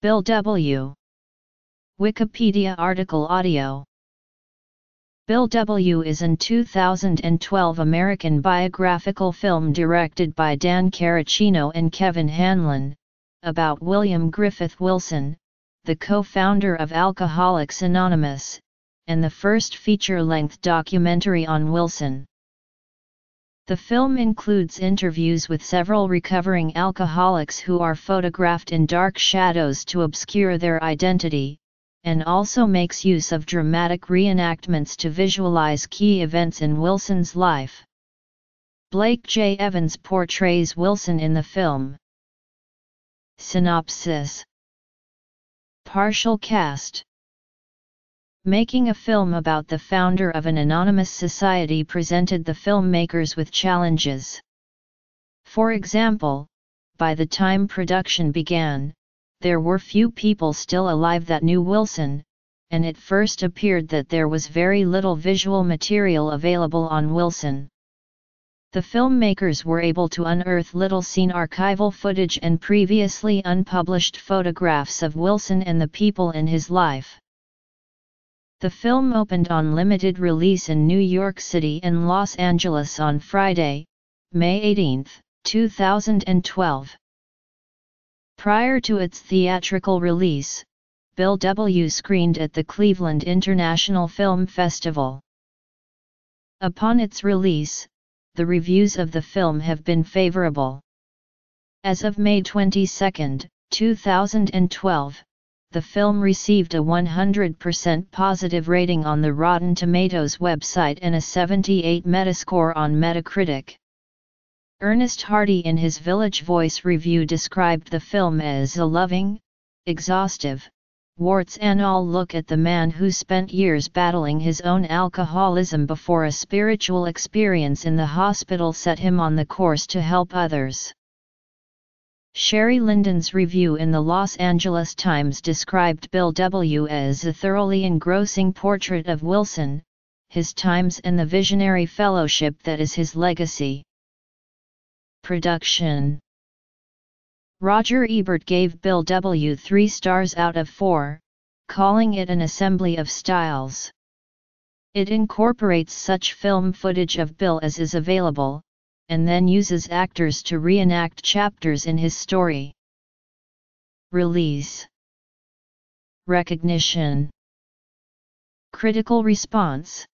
Bill W. Wikipedia article audio Bill W. is an 2012 American biographical film directed by Dan Carracino and Kevin Hanlon, about William Griffith Wilson, the co-founder of Alcoholics Anonymous, and the first feature-length documentary on Wilson. The film includes interviews with several recovering alcoholics who are photographed in dark shadows to obscure their identity, and also makes use of dramatic reenactments to visualize key events in Wilson's life. Blake J. Evans portrays Wilson in the film. Synopsis Partial cast Making a film about the founder of an anonymous society presented the filmmakers with challenges. For example, by the time production began, there were few people still alive that knew Wilson, and it first appeared that there was very little visual material available on Wilson. The filmmakers were able to unearth little seen archival footage and previously unpublished photographs of Wilson and the people in his life. The film opened on limited release in New York City and Los Angeles on Friday, May 18, 2012. Prior to its theatrical release, Bill W. screened at the Cleveland International Film Festival. Upon its release, the reviews of the film have been favorable. As of May 22, 2012, the film received a 100% positive rating on the Rotten Tomatoes website and a 78 Metascore on Metacritic. Ernest Hardy in his Village Voice review described the film as a loving, exhaustive, warts and all look at the man who spent years battling his own alcoholism before a spiritual experience in the hospital set him on the course to help others. Sheri Linden's review in the Los Angeles Times described Bill W. as a thoroughly engrossing portrait of Wilson, his times and the visionary fellowship that is his legacy. Production Roger Ebert gave Bill W. three stars out of four, calling it an assembly of styles. It incorporates such film footage of Bill as is available, and then uses actors to reenact chapters in his story. Release. Recognition. Critical response